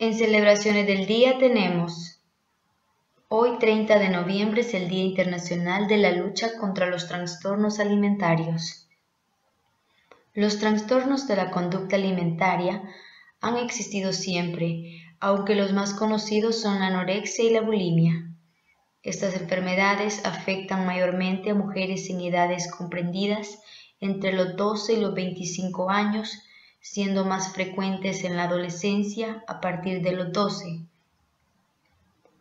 En celebraciones del día tenemos, hoy 30 de noviembre es el Día Internacional de la Lucha contra los Trastornos Alimentarios. Los trastornos de la conducta alimentaria han existido siempre, aunque los más conocidos son la anorexia y la bulimia. Estas enfermedades afectan mayormente a mujeres en edades comprendidas entre los 12 y los 25 años, siendo más frecuentes en la adolescencia a partir de los 12.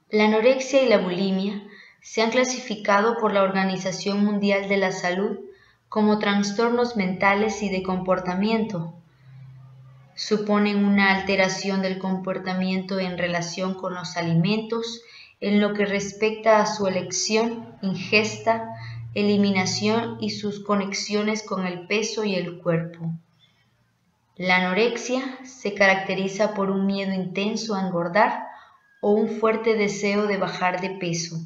La anorexia y la bulimia se han clasificado por la Organización Mundial de la Salud como trastornos mentales y de comportamiento. Suponen una alteración del comportamiento en relación con los alimentos, en lo que respecta a su elección, ingesta, eliminación y sus conexiones con el peso y el cuerpo. La anorexia se caracteriza por un miedo intenso a engordar o un fuerte deseo de bajar de peso.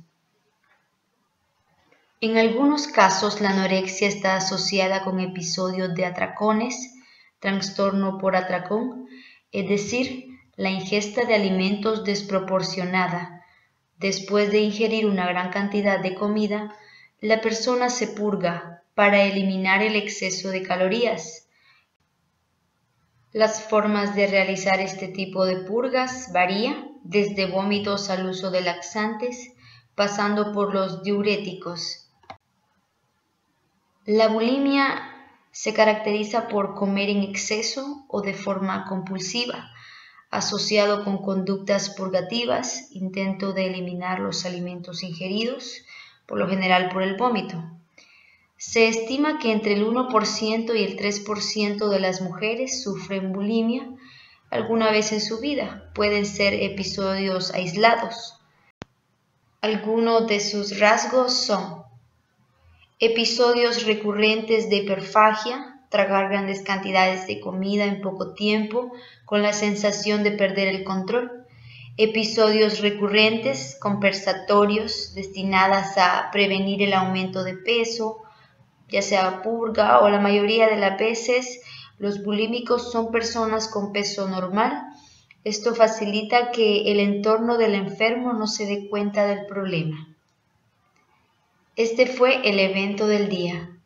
En algunos casos la anorexia está asociada con episodios de atracones, trastorno por atracón, es decir, la ingesta de alimentos desproporcionada, Después de ingerir una gran cantidad de comida, la persona se purga para eliminar el exceso de calorías. Las formas de realizar este tipo de purgas varían desde vómitos al uso de laxantes, pasando por los diuréticos. La bulimia se caracteriza por comer en exceso o de forma compulsiva, asociado con conductas purgativas, intento de eliminar los alimentos ingeridos, por lo general por el vómito. Se estima que entre el 1% y el 3% de las mujeres sufren bulimia alguna vez en su vida. Pueden ser episodios aislados. Algunos de sus rasgos son episodios recurrentes de hiperfagia, tragar grandes cantidades de comida en poco tiempo con la sensación de perder el control, episodios recurrentes compensatorios destinadas a prevenir el aumento de peso, ya sea purga o la mayoría de las veces los bulímicos son personas con peso normal. Esto facilita que el entorno del enfermo no se dé cuenta del problema. Este fue el evento del día.